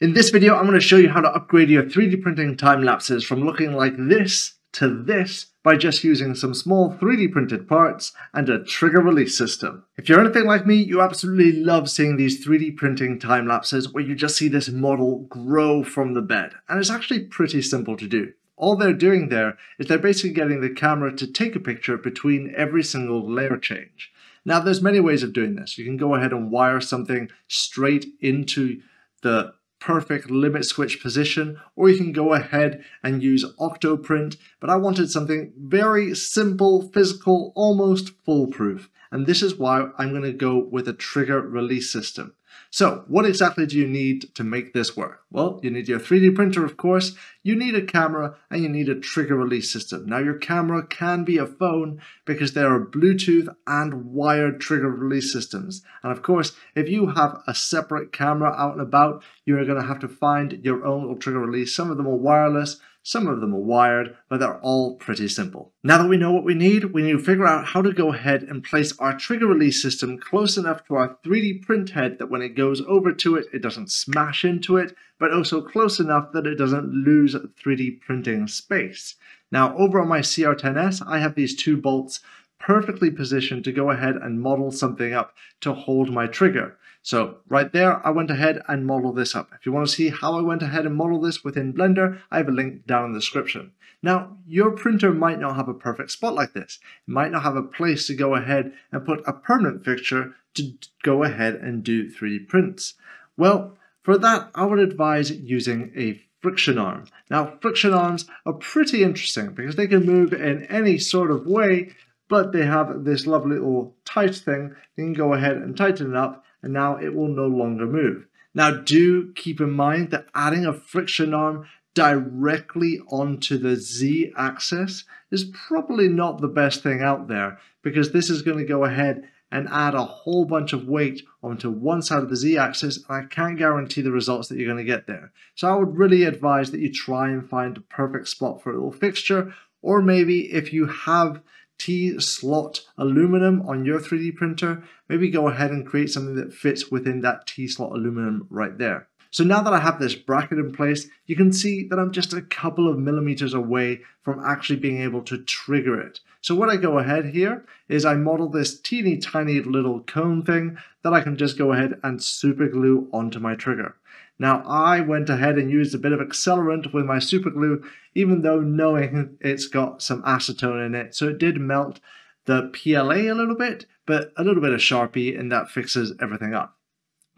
In this video, I'm going to show you how to upgrade your 3D printing time lapses from looking like this to this by just using some small 3D printed parts and a trigger release system. If you're anything like me, you absolutely love seeing these 3D printing time lapses where you just see this model grow from the bed. And it's actually pretty simple to do. All they're doing there is they're basically getting the camera to take a picture between every single layer change. Now there's many ways of doing this. You can go ahead and wire something straight into the perfect limit switch position, or you can go ahead and use Octoprint, but I wanted something very simple, physical, almost foolproof. And this is why I'm going to go with a trigger release system. So what exactly do you need to make this work? Well, you need your 3D printer, of course, you need a camera, and you need a trigger release system. Now your camera can be a phone because there are Bluetooth and wired trigger release systems. And of course, if you have a separate camera out and about, you're going to have to find your own trigger release. Some of them are wireless, some of them are wired, but they're all pretty simple. Now that we know what we need, we need to figure out how to go ahead and place our trigger release system close enough to our 3D print head that when it goes over to it, it doesn't smash into it, but also close enough that it doesn't lose 3D printing space. Now over on my CR10S, I have these two bolts perfectly positioned to go ahead and model something up to hold my trigger. So right there, I went ahead and modeled this up. If you want to see how I went ahead and modeled this within Blender, I have a link down in the description. Now, your printer might not have a perfect spot like this. It might not have a place to go ahead and put a permanent fixture to go ahead and do 3D prints. Well, for that, I would advise using a friction arm. Now, friction arms are pretty interesting because they can move in any sort of way, but they have this lovely little tight thing. You can go ahead and tighten it up and now it will no longer move. Now do keep in mind that adding a friction arm directly onto the Z axis is probably not the best thing out there because this is going to go ahead and add a whole bunch of weight onto one side of the Z axis and I can't guarantee the results that you're going to get there. So I would really advise that you try and find a perfect spot for a little fixture or maybe if you have T-slot aluminum on your 3D printer, maybe go ahead and create something that fits within that T-slot aluminum right there. So now that I have this bracket in place, you can see that I'm just a couple of millimeters away from actually being able to trigger it. So what I go ahead here is I model this teeny tiny little cone thing that I can just go ahead and super glue onto my trigger. Now I went ahead and used a bit of accelerant with my super glue, even though knowing it's got some acetone in it. So it did melt the PLA a little bit, but a little bit of Sharpie and that fixes everything up.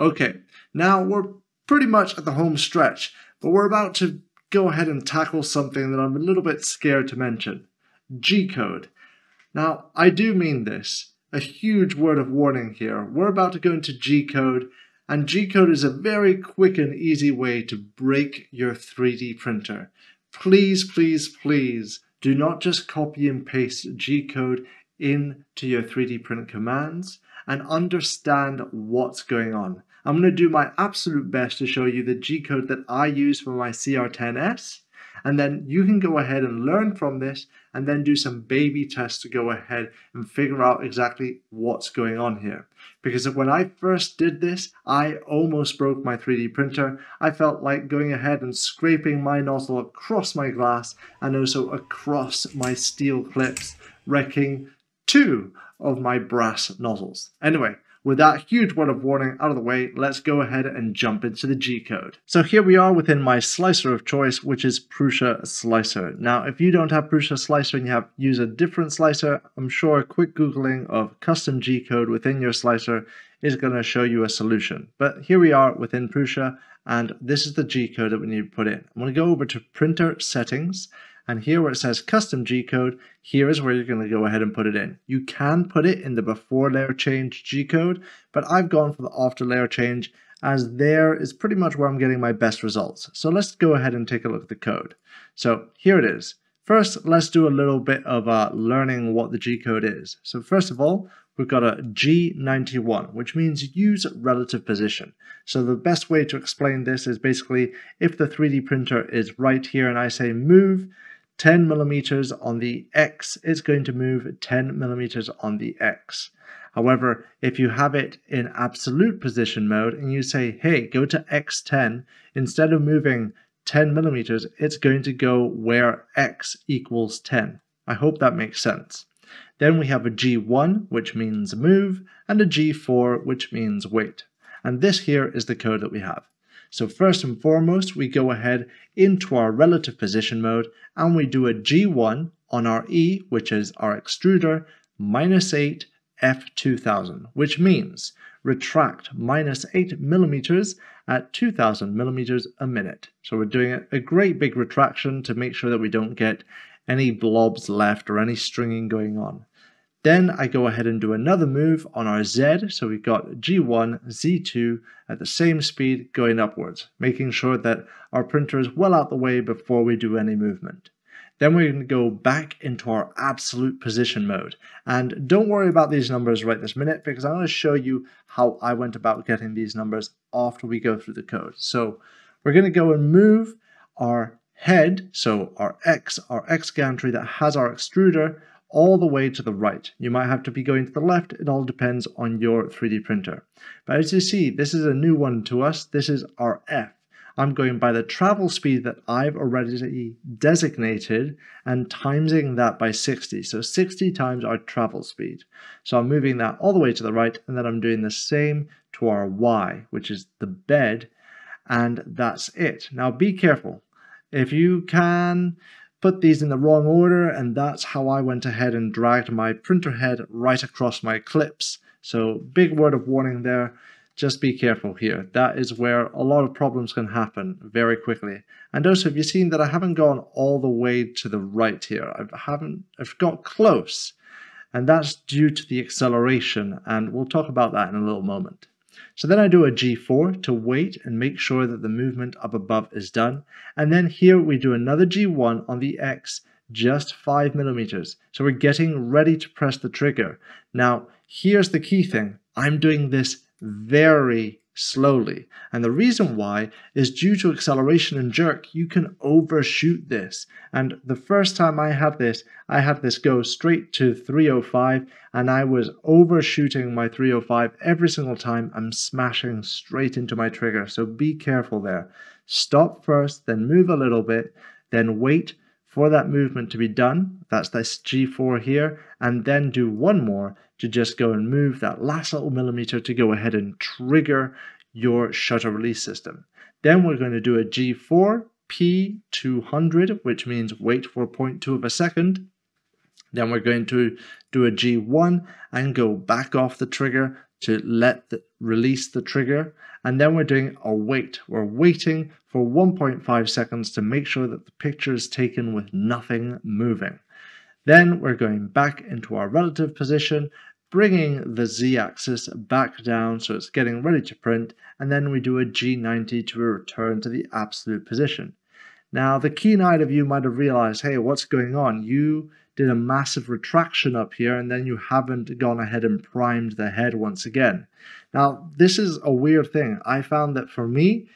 Okay, now we're pretty much at the home stretch, but we're about to go ahead and tackle something that I'm a little bit scared to mention. G-code. Now, I do mean this. A huge word of warning here. We're about to go into G-code and G-code is a very quick and easy way to break your 3D printer. Please, please, please do not just copy and paste G-code into your 3D print commands and understand what's going on. I'm going to do my absolute best to show you the G-code that I use for my CR10S and then you can go ahead and learn from this and then do some baby tests to go ahead and figure out exactly what's going on here. Because when I first did this, I almost broke my 3D printer. I felt like going ahead and scraping my nozzle across my glass and also across my steel clips, wrecking two of my brass nozzles. Anyway, with that huge word of warning out of the way, let's go ahead and jump into the G-code. So here we are within my slicer of choice, which is Prusa Slicer. Now, if you don't have Prusa Slicer and you have use a different slicer, I'm sure a quick Googling of custom G-code within your slicer is going to show you a solution. But here we are within Prusa, and this is the G-code that we need to put in. I'm going to go over to Printer Settings, and here where it says custom G code, here is where you're going to go ahead and put it in. You can put it in the before layer change G code, but I've gone for the after layer change as there is pretty much where I'm getting my best results. So let's go ahead and take a look at the code. So here it is. First, let's do a little bit of uh, learning what the G code is. So first of all, we've got a G91, which means use relative position. So the best way to explain this is basically if the 3D printer is right here and I say move, 10 millimeters on the X is going to move 10 millimeters on the X. However, if you have it in absolute position mode and you say, hey, go to X10, instead of moving 10 millimeters, it's going to go where X equals 10. I hope that makes sense. Then we have a G1, which means move, and a G4, which means wait. And this here is the code that we have. So first and foremost, we go ahead into our relative position mode and we do a G1 on our E, which is our extruder, minus 8 F2000, which means retract minus 8 millimeters at 2000 millimeters a minute. So we're doing a great big retraction to make sure that we don't get any blobs left or any stringing going on. Then I go ahead and do another move on our Z, so we've got G1, Z2 at the same speed going upwards, making sure that our printer is well out the way before we do any movement. Then we're going to go back into our absolute position mode. And don't worry about these numbers right this minute because I'm going to show you how I went about getting these numbers after we go through the code. So we're going to go and move our head, so our X, our X gantry that has our extruder, all the way to the right. You might have to be going to the left. It all depends on your 3D printer. But as you see, this is a new one to us. This is our F. I'm going by the travel speed that I've already designated and timesing that by 60. So 60 times our travel speed. So I'm moving that all the way to the right and then I'm doing the same to our Y, which is the bed. And that's it. Now be careful. If you can put these in the wrong order and that's how I went ahead and dragged my printer head right across my clips. So big word of warning there, just be careful here. That is where a lot of problems can happen very quickly. And also, have you seen that I haven't gone all the way to the right here? I haven't, I've got close. And that's due to the acceleration, and we'll talk about that in a little moment. So then I do a G4 to wait and make sure that the movement up above is done. And then here we do another G1 on the X, just 5 millimeters. So we're getting ready to press the trigger. Now, here's the key thing. I'm doing this very slowly. And the reason why is due to acceleration and jerk, you can overshoot this. And the first time I had this, I had this go straight to 305 and I was overshooting my 305 every single time I'm smashing straight into my trigger. So be careful there. Stop first, then move a little bit, then wait for that movement to be done. That's this G4 here, and then do one more to just go and move that last little millimeter to go ahead and trigger your shutter release system. Then we're going to do a G4 P200, which means wait for 0.2 of a second. Then we're going to do a G1 and go back off the trigger to let the, release the trigger. And then we're doing a wait. We're waiting for 1.5 seconds to make sure that the picture is taken with nothing moving. Then we're going back into our relative position, bringing the z-axis back down so it's getting ready to print, and then we do a G90 to return to the absolute position. Now, the keen-eyed of you might have realized, hey, what's going on? You did a massive retraction up here, and then you haven't gone ahead and primed the head once again. Now, this is a weird thing. I found that for me,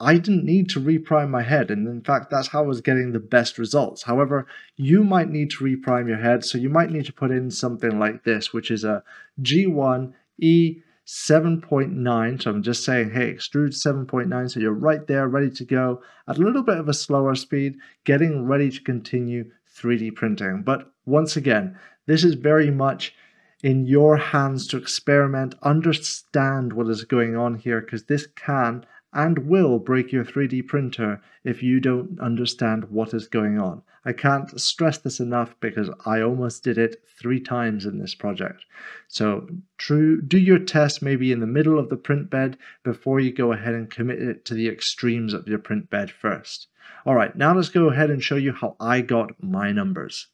I didn't need to reprime my head, and in fact, that's how I was getting the best results. However, you might need to reprime your head, so you might need to put in something like this, which is a G1 E 7.9. So I'm just saying, hey, extrude 7.9. So you're right there, ready to go at a little bit of a slower speed, getting ready to continue 3D printing. But once again, this is very much in your hands to experiment, understand what is going on here, because this can and will break your 3D printer if you don't understand what is going on. I can't stress this enough because I almost did it three times in this project. So true, do your test maybe in the middle of the print bed before you go ahead and commit it to the extremes of your print bed first. All right, now let's go ahead and show you how I got my numbers.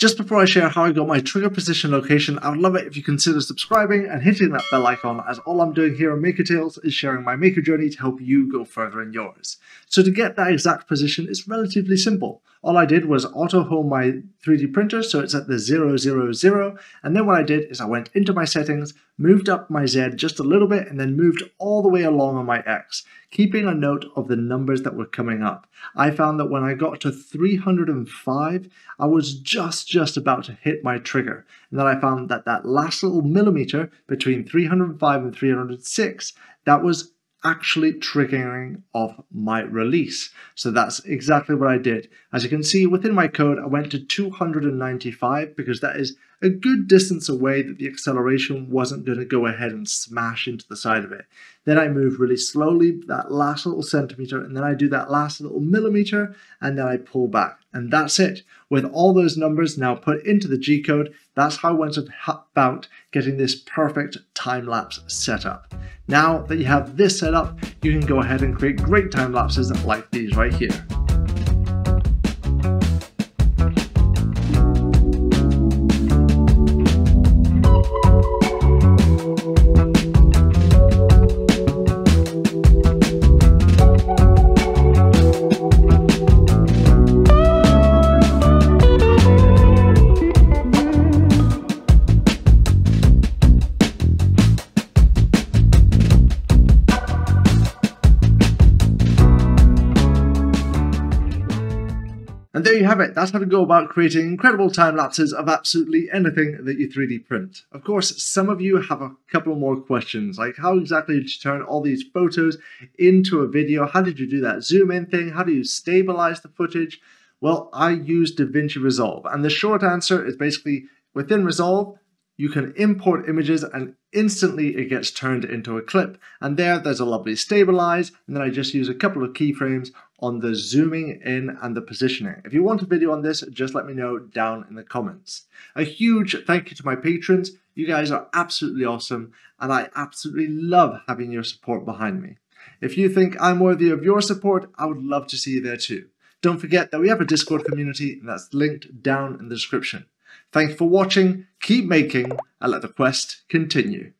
Just before I share how I got my trigger position location, I would love it if you consider subscribing and hitting that bell icon as all I'm doing here on Maker Tales is sharing my maker journey to help you go further in yours. So to get that exact position is relatively simple. All I did was auto home my 3D printer so it's at the 000 and then what I did is I went into my settings, moved up my Z just a little bit, and then moved all the way along on my X, keeping a note of the numbers that were coming up. I found that when I got to 305, I was just, just about to hit my trigger. And then I found that that last little millimeter between 305 and 306, that was actually triggering off my release. So that's exactly what I did. As you can see within my code, I went to 295 because that is a good distance away that the acceleration wasn't going to go ahead and smash into the side of it. Then I move really slowly, that last little centimeter, and then I do that last little millimeter, and then I pull back. And that's it. With all those numbers now put into the G-code, that's how I went about getting this perfect time-lapse setup. Now that you have this set up, you can go ahead and create great time lapses like these right here. That's how to go about creating incredible time lapses of absolutely anything that you 3D print. Of course, some of you have a couple more questions, like how exactly did you turn all these photos into a video? How did you do that zoom in thing? How do you stabilize the footage? Well, I use DaVinci Resolve, and the short answer is basically within Resolve, you can import images and instantly it gets turned into a clip. And there, there's a lovely stabilize, and then I just use a couple of keyframes on the zooming in and the positioning. If you want a video on this, just let me know down in the comments. A huge thank you to my patrons. You guys are absolutely awesome, and I absolutely love having your support behind me. If you think I'm worthy of your support, I would love to see you there too. Don't forget that we have a Discord community, and that's linked down in the description. Thank you for watching, keep making, and let the quest continue.